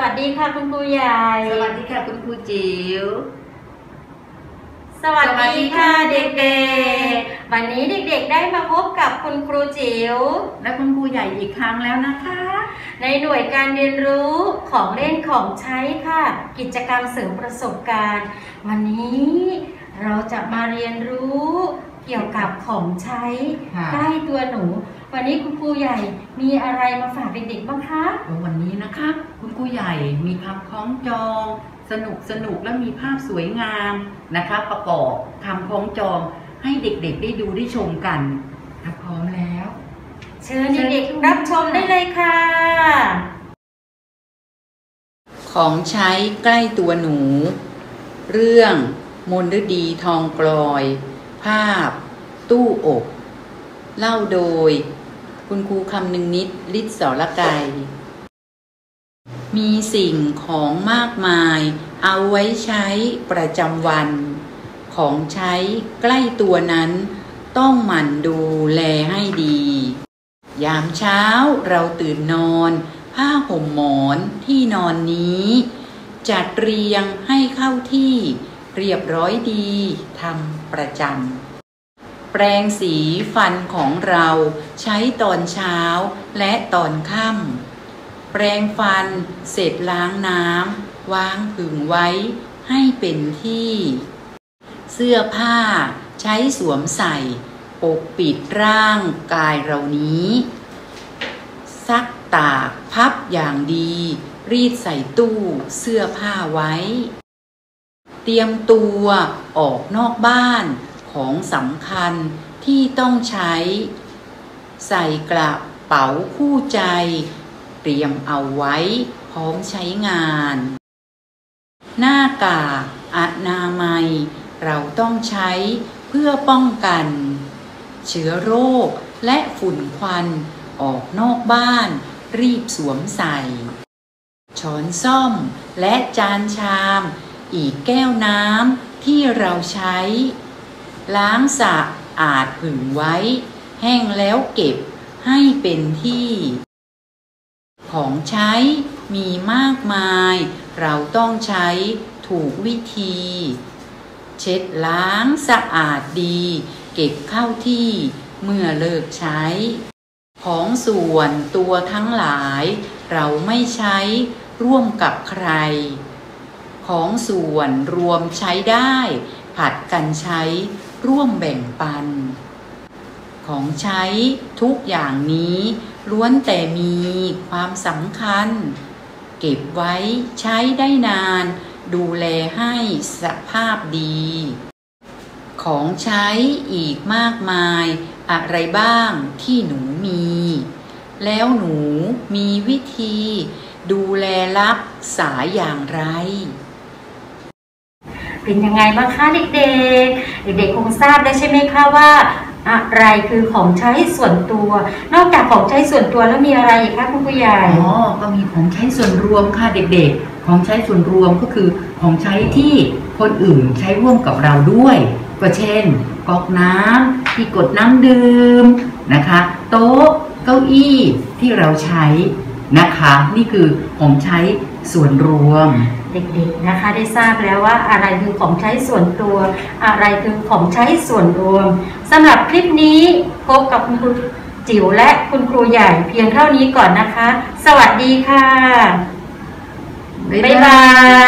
วัสดีค่ะคุณครูใหญ่ สวัสดีค่ะคุณครูจิ๋ว สวัสดีค่ะเด็กๆ วันนี้เด็กๆได้มาพบกับคุณครูจิ๋วและคุณครูใหญ่อีกครั้งแล้วนะคะ ในหน่วยการเรียนรู้ของเล่นของใช้ค่ะ กิจกรรมเสริมประสบการณ์ วันนี้เราจะมาเรียนรู้เกี่ยวกับของใช้ค่ะใกล้ตัวหนู วันนี้คุณครูใหญ่มีอะไรมาฝากเด็กๆบ้างคะ วันนี้นะคะคุณครูใหญ่มีคำคล้องจอง สนุกสนุกและมีภาพสวยงามนะคะ ประกอบคำคล้องจองให้เด็กๆได้ดูได้ชมกันถ้าพร้อมแล้ว เชิญเด็กๆรับชมได้เลยค่ะ ของใช้ใกล้ตัวหนู เรื่องมนฤดีทองกลอย ภาพ ตู้อบ เล่าโดย คุณครูคำหนึ่งนิดลิศสรไกมีสิ่งของมากมาย เอาไว้ใช้ประจำวัน ของใช้ใกล้ตัวนั้น ต้องหมั่นดูแลให้ดี ยามเช้าเราตื่นนอน ผ้าห่มหมอนที่นอนนี้ จัดเรียงให้เข้าที่ เรียบร้อยดีทำประจำ แปรงสีฟันของเราใช้ตอนเช้าและตอนค่ำแปรงฟันเสร็จล้างน้ำวางผึ่งไว้ให้เป็นที่ เสื้อผ้าใช้สวมใส่ ปกปิดร่างกายเรานี้ ซักตากพับอย่างดี รีดใส่ตู้เสื้อผ้าไว้ เตรียมตัวออกนอกบ้าน ของสำคัญที่ต้องใช้ ใส่กระเป๋าคู่ใจ เตรียมเอาไว้พร้อมใช้งาน หน้ากากอนามัย เราต้องใช้เพื่อป้องกัน เชื้อโรคและฝุ่นควันออกนอกบ้าน รีบสวมใส่ ช้อนซ่อมและจานชาม อีกแก้วน้ำที่เราใช้ ล้างสะอาดผึ่งไว้ แห้งแล้วเก็บให้เป็นที่ ของใช้มีมากมาย เราต้องใช้ถูกวิธี เช็ดล้างสะอาดดี เก็บเข้าที่เมื่อเลิกใช้ ของส่วนตัวทั้งหลาย เราไม่ใช้ร่วมกับใคร ของส่วนรวมใช้ได้ ผัดกันใช้ ร่วมแบ่งปัน ของใช้ทุกอย่างนี้ล้วนแต่มีความสำคัญ เก็บไว้ใช้ได้นาน ดูแลให้สภาพดี ของใช้อีกมากมายอะไรบ้างที่หนูมี แล้วหนูมีวิธีดูแลรักษาอย่างไร เป็นยังไงบ้างคะเด็กๆ เด็กๆคงทราบแล้วใช่ไหมคะว่าอะไรคือของใช้ส่วนตัว นอกจากของใช้ส่วนตัวแล้วมีอะไรอีกคะคุณผู้ใหญ่ อ๋อ ก็มีของใช้ส่วนรวมค่ะเด็กๆ ของใช้ส่วนรวมก็คือของใช้ที่คนอื่นใช้ร่วมกับเราด้วย ก็เช่นก๊อกน้ำที่กดน้ำดื่มนะคะ โต๊ะเก้าอี้ที่เราใช้ นะคะ นี่คือของใช้ส่วนรวม เด็กๆนะคะได้ทราบแล้วว่าอะไรคือของใช้ส่วนตัว อะไรคือของใช้ส่วนรวมสำหรับคลิปนี้พบกับคุณครูจิ๋วและคุณครูใหญ่เพียงเท่านี้ก่อนนะคะ สวัสดีค่ะ บ๊ายบาย